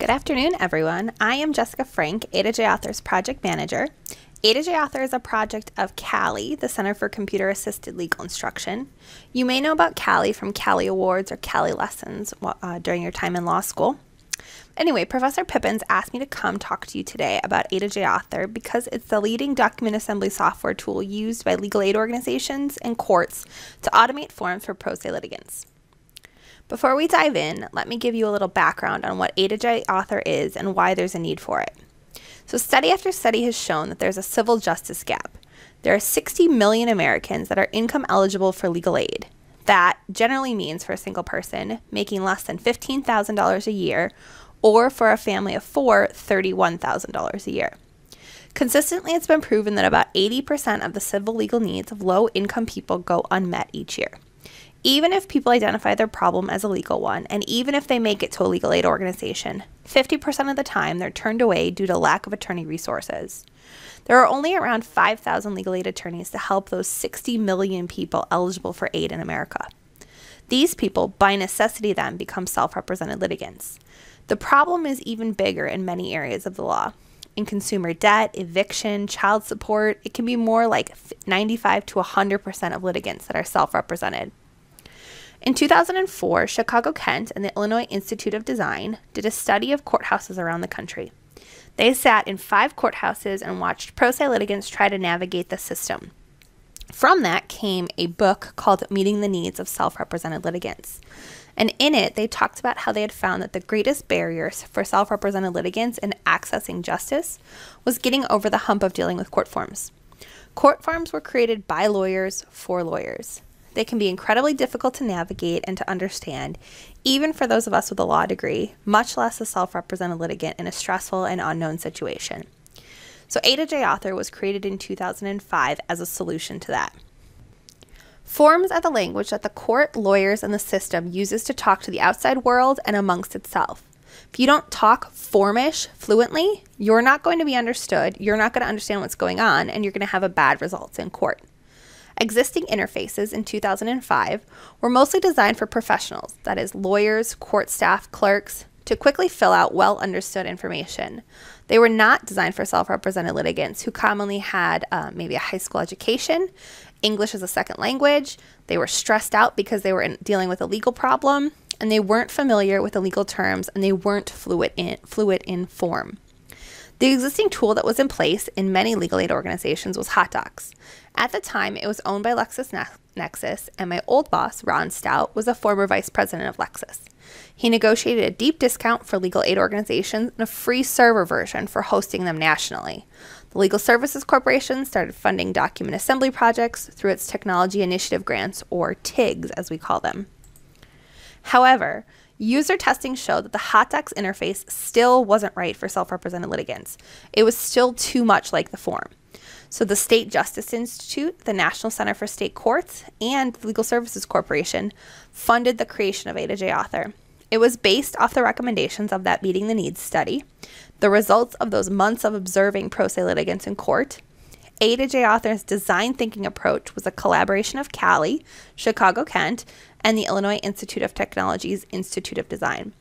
Good afternoon, everyone. I am Jessica Frank, A J Authors Project Manager. A J Author is a project of CALI, the Center for Computer Assisted Legal Instruction. You may know about CALI from CALI Awards or CALI Lessons uh, during your time in law school. Anyway, Professor Pippins asked me to come talk to you today about A J Author because it's the leading document assembly software tool used by legal aid organizations and courts to automate forms for pro se litigants. Before we dive in, let me give you a little background on what A to J Author is and why there's a need for it. So, study after study has shown that there's a civil justice gap. There are 60 million Americans that are income eligible for legal aid. That generally means for a single person making less than $15,000 a year, or for a family of four, $31,000 a year. Consistently, it's been proven that about 80% of the civil legal needs of low income people go unmet each year even if people identify their problem as a legal one, and even if they make it to a legal aid organization, 50% of the time they're turned away due to lack of attorney resources. There are only around 5,000 legal aid attorneys to help those 60 million people eligible for aid in America. These people, by necessity, then become self represented litigants. The problem is even bigger in many areas of the law. In consumer debt, eviction, child support, it can be more like 95 to 100% of litigants that are self represented. In 2004, Chicago Kent and the Illinois Institute of Design did a study of courthouses around the country. They sat in five courthouses and watched pro se litigants try to navigate the system. From that came a book called Meeting the Needs of Self Represented Litigants. And in it, they talked about how they had found that the greatest barriers for self represented litigants in accessing justice was getting over the hump of dealing with court forms. Court forms were created by lawyers for lawyers. They can be incredibly difficult to navigate and to understand, even for those of us with a law degree, much less a self represented litigant in a stressful and unknown situation. So, A to J Author was created in 2005 as a solution to that. Forms are the language that the court, lawyers, and the system uses to talk to the outside world and amongst itself. If you don't talk formish fluently, you're not going to be understood, you're not going to understand what's going on, and you're going to have a bad result in court. Existing interfaces in 2005 were mostly designed for professionals, that is, lawyers, court staff, clerks, to quickly fill out well understood information. They were not designed for self represented litigants who commonly had uh, maybe a high school education, English as a second language, they were stressed out because they were in, dealing with a legal problem, and they weren't familiar with the legal terms and they weren't fluid in, fluid in form. The existing tool that was in place in many legal aid organizations was HotDocs. At the time, it was owned by LexisNexis, and my old boss, Ron Staudt, was a former vice president of Lexis. He negotiated a deep discount for legal aid organizations and a free server version for hosting them nationally. The Legal Services Corporation started funding document assembly projects through its Technology Initiative Grants, or TIGs as we call them. However, User testing showed that the HotDocs interface still wasn't right for self represented litigants. It was still too much like the form. So, the State Justice Institute, the National Center for State Courts, and the Legal Services Corporation funded the creation of A to J Author. It was based off the recommendations of that Meeting the Needs study, the results of those months of observing pro se litigants in court. A to J Author's design thinking approach was a collaboration of CALI, Chicago Kent, and the Illinois Institute of Technology's Institute of Design.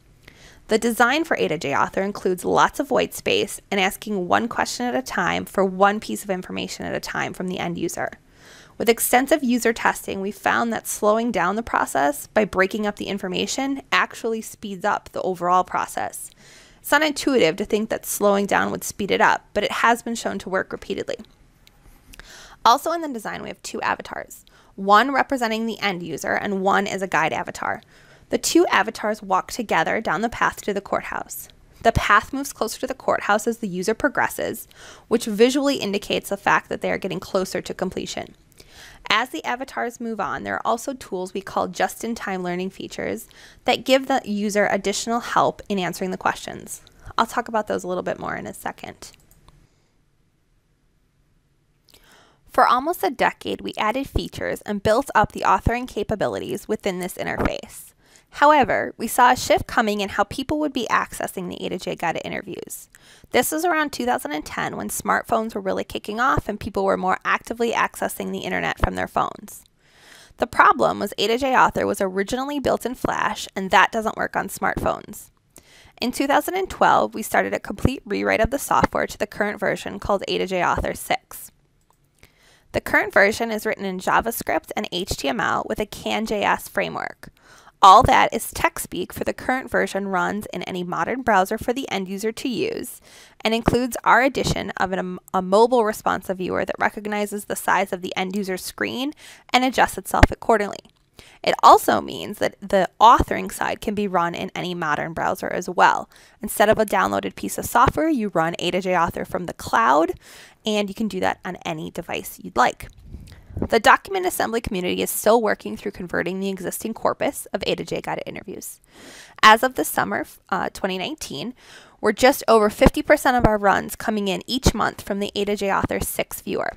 The design for A to J Author includes lots of white space and asking one question at a time for one piece of information at a time from the end user. With extensive user testing, we found that slowing down the process by breaking up the information actually speeds up the overall process. It's not intuitive to think that slowing down would speed it up, but it has been shown to work repeatedly. Also in the design, we have two avatars one representing the end user and one is a guide avatar. The two avatars walk together down the path to the courthouse. The path moves closer to the courthouse as the user progresses, which visually indicates the fact that they are getting closer to completion. As the avatars move on, there are also tools we call just in time learning features that give the user additional help in answering the questions. I'll talk about those a little bit more in a second. For almost a decade, we added features and built up the authoring capabilities within this interface. However, we saw a shift coming in how people would be accessing the A to J guided interviews. This was around 2010 when smartphones were really kicking off and people were more actively accessing the internet from their phones. The problem was A to J Author was originally built in Flash and that doesn't work on smartphones. In 2012, we started a complete rewrite of the software to the current version called A to J Author 6. Current version is written in JavaScript and HTML with a CanJS framework. All that is tech speak for the current version runs in any modern browser for the end user to use and includes our addition of an, um, a mobile responsive viewer that recognizes the size of the end user screen and adjusts itself accordingly. It also means that the authoring side can be run in any modern browser as well. Instead of a downloaded piece of software, you run A to J Author from the cloud, and you can do that on any device you'd like. The document assembly community is still working through converting the existing corpus of A to J guided interviews. As of the summer uh, 2019, we're just over 50% of our runs coming in each month from the A to J Author 6 viewer.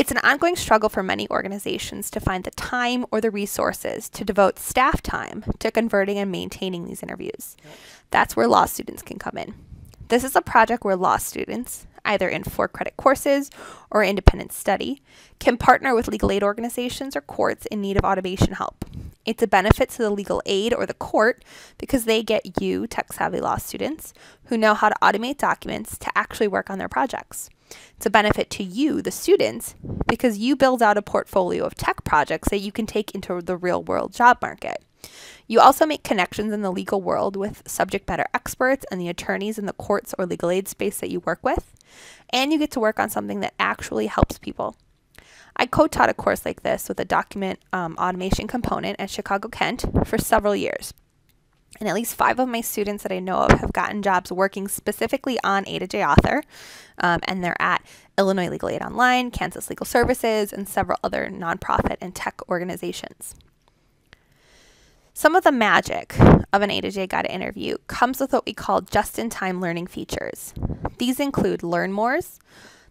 It's an ongoing struggle for many organizations to find the time or the resources to devote staff time to converting and maintaining these interviews. That's where law students can come in. This is a project where law students, either in four credit courses or independent study, can partner with legal aid organizations or courts in need of automation help. It's a benefit to the legal aid or the court because they get you, tech savvy law students, who know how to automate documents to actually work on their projects. It's a benefit to you, the students, because you build out a portfolio of tech projects that you can take into the real world job market. You also make connections in the legal world with subject matter experts and the attorneys in the courts or legal aid space that you work with, and you get to work on something that actually helps people. I co taught a course like this with a document um, automation component at Chicago Kent for several years. And at least five of my students that I know of have gotten jobs working specifically on A to J Author, um, and they're at Illinois Legal Aid Online, Kansas Legal Services, and several other nonprofit and tech organizations. Some of the magic of an A to J guided interview comes with what we call just in time learning features. These include Learn Mores.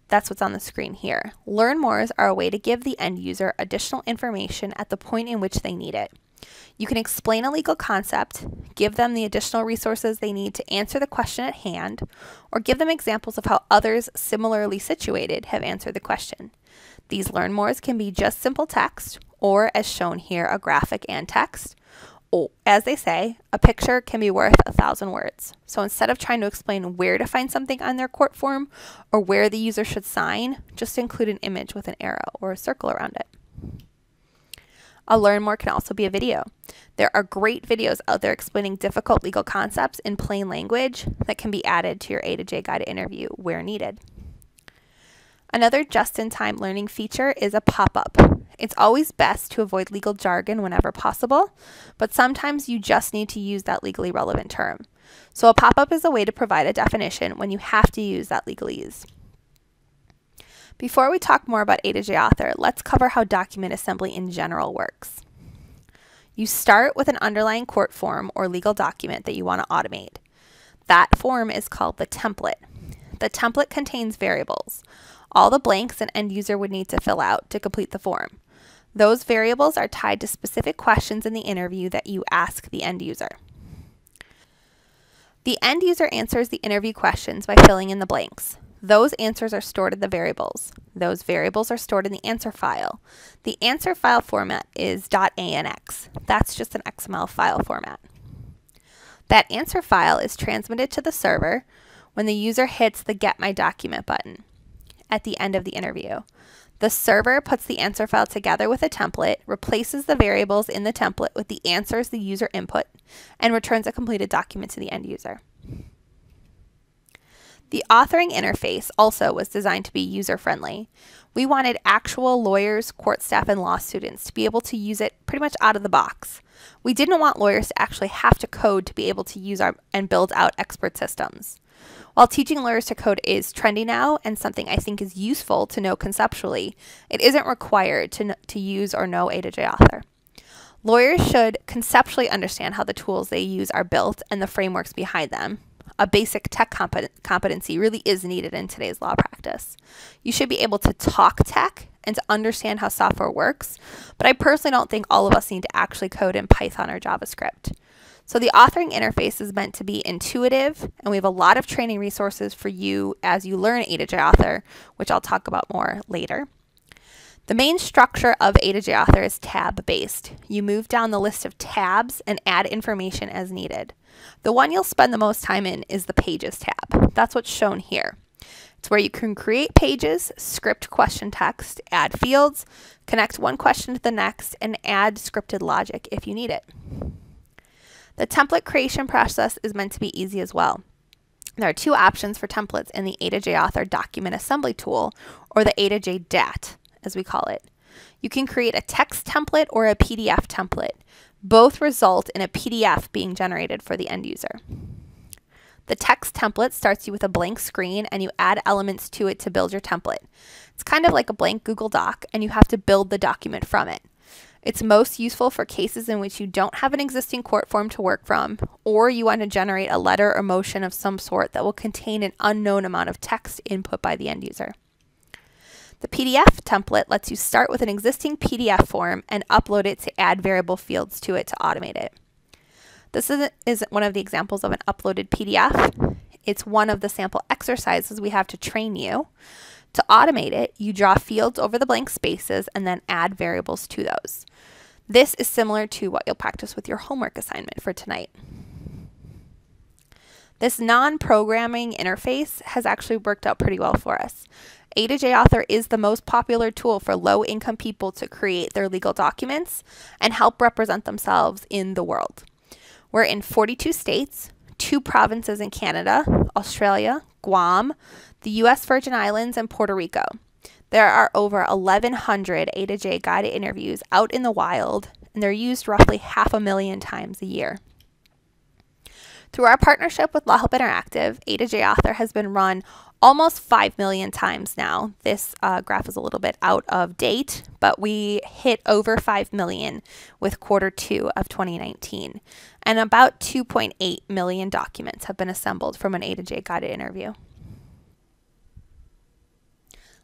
That's what's on the screen here. Learn Mores are a way to give the end user additional information at the point in which they need it. You can explain a legal concept, give them the additional resources they need to answer the question at hand, or give them examples of how others similarly situated have answered the question. These learn mores can be just simple text, or as shown here, a graphic and text, oh, as they say, a picture can be worth a thousand words. So instead of trying to explain where to find something on their court form or where the user should sign, just include an image with an arrow or a circle around it. A Learn More can also be a video. There are great videos out there explaining difficult legal concepts in plain language that can be added to your A to J guide interview where needed. Another just in time learning feature is a pop up. It's always best to avoid legal jargon whenever possible, but sometimes you just need to use that legally relevant term. So a pop up is a way to provide a definition when you have to use that legalese. Before we talk more about A to J Author, let's cover how document assembly in general works. You start with an underlying court form or legal document that you want to automate. That form is called the template. The template contains variables all the blanks an end user would need to fill out to complete the form. Those variables are tied to specific questions in the interview that you ask the end user. The end user answers the interview questions by filling in the blanks. Those answers are stored in the variables. Those variables are stored in the answer file. The answer file format is .anx. That's just an XML file format. That answer file is transmitted to the server when the user hits the Get My Document button at the end of the interview. The server puts the answer file together with a template, replaces the variables in the template with the answers the user input, and returns a completed document to the end user. The authoring interface also was designed to be user friendly. We wanted actual lawyers, court staff, and law students to be able to use it pretty much out of the box. We didn't want lawyers to actually have to code to be able to use our and build out expert systems. While teaching lawyers to code is trendy now and something I think is useful to know conceptually, it isn't required to, to use or know A to J author. Lawyers should conceptually understand how the tools they use are built and the frameworks behind them. A basic tech competency really is needed in today's law practice. You should be able to talk tech and to understand how software works, but I personally don't think all of us need to actually code in Python or JavaScript. So the authoring interface is meant to be intuitive, and we have a lot of training resources for you as you learn A to J Author, which I'll talk about more later. The main structure of A to J Author is tab based. You move down the list of tabs and add information as needed. The one you'll spend the most time in is the Pages tab. That's what's shown here. It's where you can create pages, script question text, add fields, connect one question to the next, and add scripted logic if you need it. The template creation process is meant to be easy as well. There are two options for templates in the A to J Author document assembly tool or the A to J DAT as we call it. You can create a text template or a PDF template. Both result in a PDF being generated for the end user. The text template starts you with a blank screen and you add elements to it to build your template. It's kind of like a blank Google Doc and you have to build the document from it. It's most useful for cases in which you don't have an existing court form to work from, or you want to generate a letter or motion of some sort that will contain an unknown amount of text input by the end user. The PDF template lets you start with an existing PDF form and upload it to add variable fields to it to automate it. This isn't one of the examples of an uploaded PDF. It's one of the sample exercises we have to train you. To automate it, you draw fields over the blank spaces and then add variables to those. This is similar to what you'll practice with your homework assignment for tonight. This non-programming interface has actually worked out pretty well for us. A to J Author is the most popular tool for low income people to create their legal documents and help represent themselves in the world. We're in 42 states, two provinces in Canada, Australia, Guam, the US Virgin Islands, and Puerto Rico. There are over 1,100 A to J guided interviews out in the wild, and they're used roughly half a million times a year. Through our partnership with Law Help Interactive, A to J Author has been run almost 5 million times now. This uh, graph is a little bit out of date, but we hit over 5 million with quarter two of 2019. And about 2.8 million documents have been assembled from an A to J guided interview.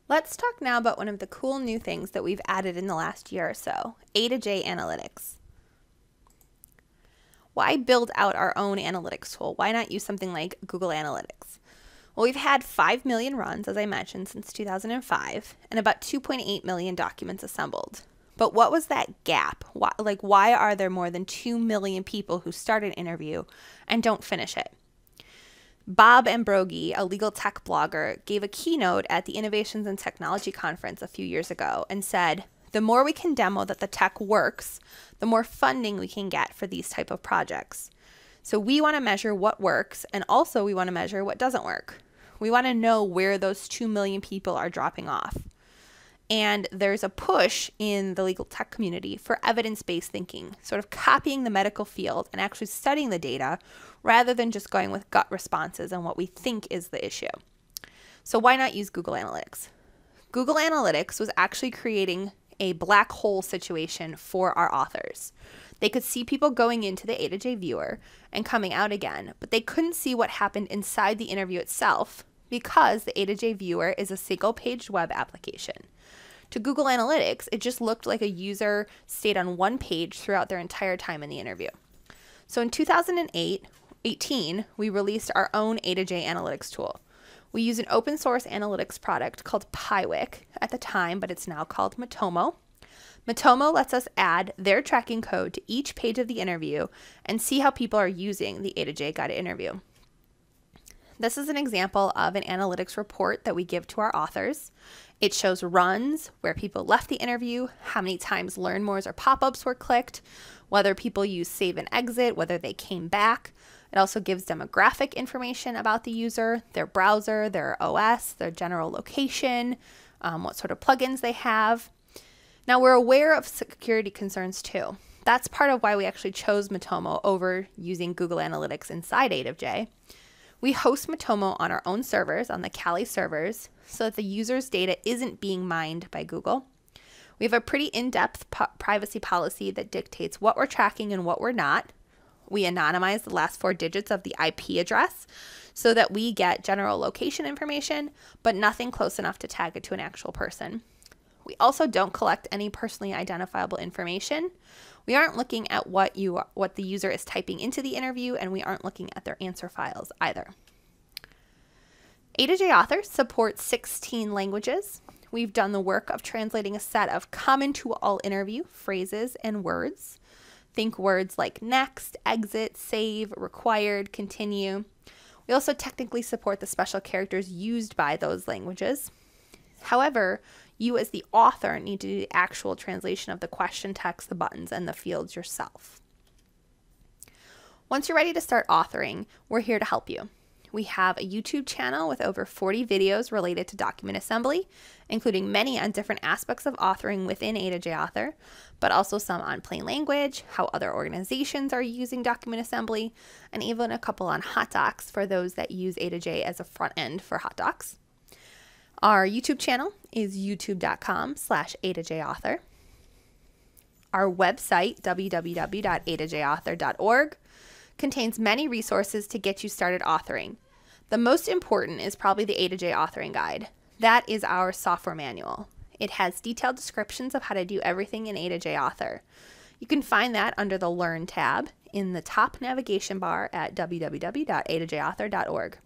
Let's talk now about one of the cool new things that we've added in the last year or so A to J Analytics. Why build out our own analytics tool? Why not use something like Google Analytics? Well, we've had 5 million runs, as I mentioned, since 2005, and about 2.8 million documents assembled. But what was that gap? Why, like, why are there more than 2 million people who start an interview and don't finish it? Bob Ambrogi, a legal tech blogger, gave a keynote at the Innovations in Technology conference a few years ago and said, the more we can demo that the tech works, the more funding we can get for these type of projects. So we want to measure what works and also we want to measure what doesn't work. We want to know where those 2 million people are dropping off. And there's a push in the legal tech community for evidence based thinking, sort of copying the medical field and actually studying the data rather than just going with gut responses and what we think is the issue. So, why not use Google Analytics? Google Analytics was actually creating a black hole situation for our authors. They could see people going into the A to J viewer and coming out again, but they couldn't see what happened inside the interview itself because the A to J viewer is a single page web application. To Google Analytics, it just looked like a user stayed on one page throughout their entire time in the interview. So in 2008, 18, we released our own A to J analytics tool. We use an open source analytics product called Piwik at the time, but it's now called Matomo. Matomo lets us add their tracking code to each page of the interview and see how people are using the A to J guided interview. This is an example of an analytics report that we give to our authors. It shows runs, where people left the interview, how many times learn mores or pop ups were clicked, whether people use save and exit, whether they came back. It also gives demographic information about the user, their browser, their OS, their general location, um, what sort of plugins they have. Now we're aware of security concerns too. That's part of why we actually chose Matomo over using Google Analytics inside A2J. We host Matomo on our own servers, on the CALI servers, so that the user's data isn't being mined by Google. We have a pretty in-depth po privacy policy that dictates what we're tracking and what we're not. We anonymize the last four digits of the IP address so that we get general location information, but nothing close enough to tag it to an actual person. We also don't collect any personally identifiable information. We aren't looking at what you what the user is typing into the interview and we aren't looking at their answer files either. A to J Author supports 16 languages. we've done the work of translating a set of common to all interview phrases and words. Think words like next, exit, save, required, continue. We also technically support the special characters used by those languages. However, you as the author need to do the actual translation of the question text, the buttons, and the fields yourself. Once you're ready to start authoring, we're here to help you. We have a YouTube channel with over 40 videos related to document assembly, including many on different aspects of authoring within A to J Author, but also some on plain language, how other organizations are using document assembly, and even a couple on HotDocs for those that use A to J as a front end for HotDocs. Our YouTube channel is youtube.com slash A to J Author. Our website, www.a2jauthor.org, contains many resources to get you started authoring. The most important is probably the A to J authoring guide. That is our software manual. It has detailed descriptions of how to do everything in A to J Author. You can find that under the Learn tab in the top navigation bar at www.a2jauthor.org.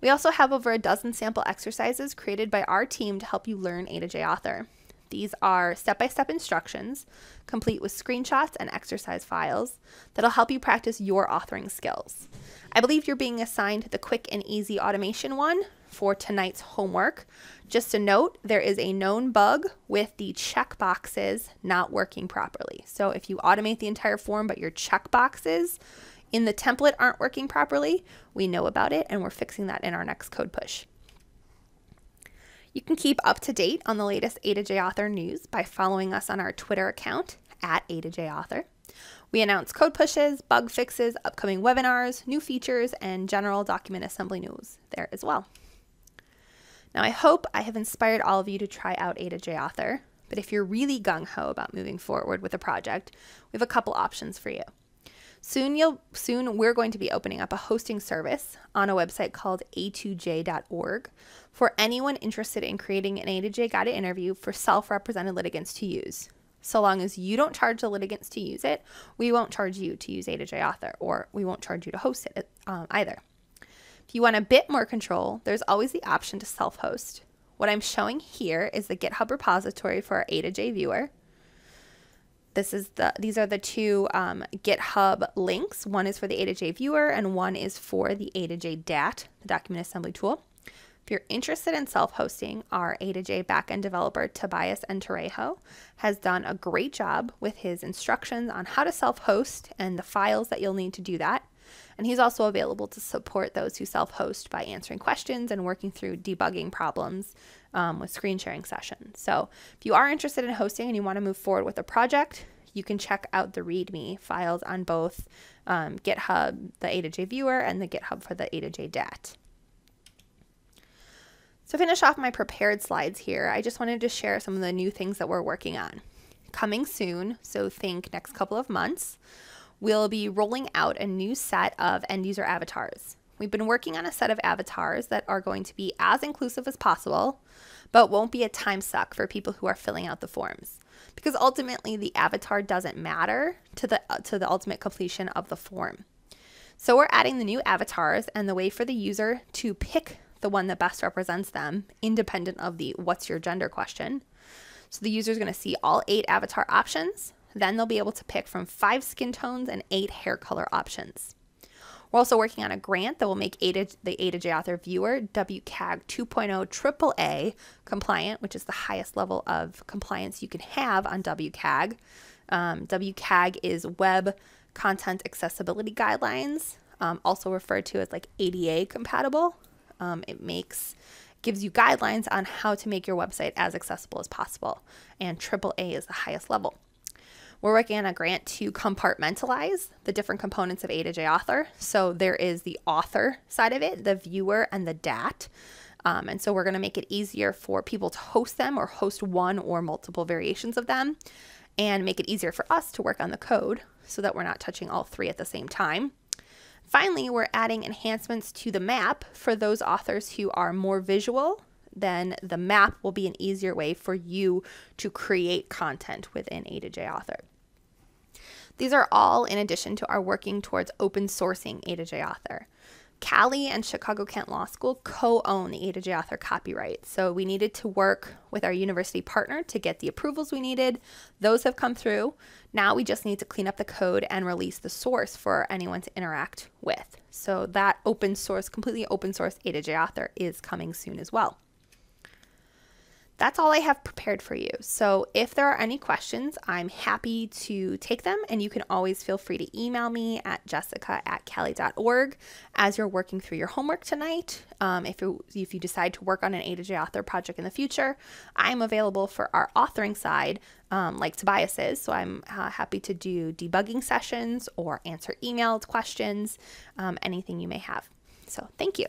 We also have over a dozen sample exercises created by our team to help you learn A to J Author. These are step by step instructions, complete with screenshots and exercise files, that'll help you practice your authoring skills. I believe you're being assigned the quick and easy automation one for tonight's homework. Just a note, there is a known bug with the check boxes not working properly. So if you automate the entire form, but your check boxes in the template aren't working properly, we know about it and we're fixing that in our next code push. You can keep up to date on the latest A to J Author news by following us on our Twitter account at A to J Author. We announce code pushes, bug fixes, upcoming webinars, new features, and general document assembly news there as well. Now, I hope I have inspired all of you to try out A to J Author, but if you're really gung ho about moving forward with a project, we have a couple options for you. Soon you'll soon we're going to be opening up a hosting service on a website called a2j.org for anyone interested in creating an A2J guided interview for self-represented litigants to use. So long as you don't charge the litigants to use it, we won't charge you to use A2J Author, or we won't charge you to host it um, either. If you want a bit more control, there's always the option to self-host. What I'm showing here is the GitHub repository for our A2J viewer. This is the these are the two um, GitHub links. One is for the A to J viewer and one is for the A to J DAT, the document assembly tool. If you're interested in self-hosting, our A to J backend developer Tobias Nteireho has done a great job with his instructions on how to self-host and the files that you'll need to do that. And he's also available to support those who self-host by answering questions and working through debugging problems um, with screen sharing sessions. So if you are interested in hosting and you want to move forward with a project, you can check out the README files on both um, GitHub, the A to J viewer, and the GitHub for the A to J DAT. So finish off my prepared slides here, I just wanted to share some of the new things that we're working on. Coming soon, so think next couple of months, we'll be rolling out a new set of end user avatars. We've been working on a set of avatars that are going to be as inclusive as possible, but won't be a time suck for people who are filling out the forms. Because ultimately the avatar doesn't matter to the uh, to the ultimate completion of the form. So we're adding the new avatars and the way for the user to pick the one that best represents them, independent of the what's your gender question. So the user is going to see all eight avatar options. Then they'll be able to pick from five skin tones and eight hair color options. We're also working on a grant that will make A to, the A to J Author Viewer WCAG 2.0 AAA compliant, which is the highest level of compliance you can have on WCAG. Um, WCAG is Web Content Accessibility Guidelines, um, also referred to as like ADA compatible. Um, it makes gives you guidelines on how to make your website as accessible as possible, and AAA is the highest level. We're working on a grant to compartmentalize the different components of A to J author. So there is the author side of it, the viewer, and the DAT. Um, and so we're going to make it easier for people to host them or host one or multiple variations of them and make it easier for us to work on the code so that we're not touching all three at the same time. Finally, we're adding enhancements to the map for those authors who are more visual then the map will be an easier way for you to create content within A to J Author. These are all in addition to our working towards open sourcing A to J Author. CALI and Chicago Kent Law School co own the A to J author copyright. So we needed to work with our university partner to get the approvals we needed. Those have come through. Now we just need to clean up the code and release the source for anyone to interact with. So that open source, completely open source A to J author is coming soon as well that's all I have prepared for you. So if there are any questions, I'm happy to take them, and you can always feel free to email me at jessica at cali.org as you're working through your homework tonight. Um, if, you, if you decide to work on an A to J author project in the future, I'm available for our authoring side, um, like Tobias is. So I'm uh, happy to do debugging sessions or answer emailed questions, um, anything you may have. So thank you.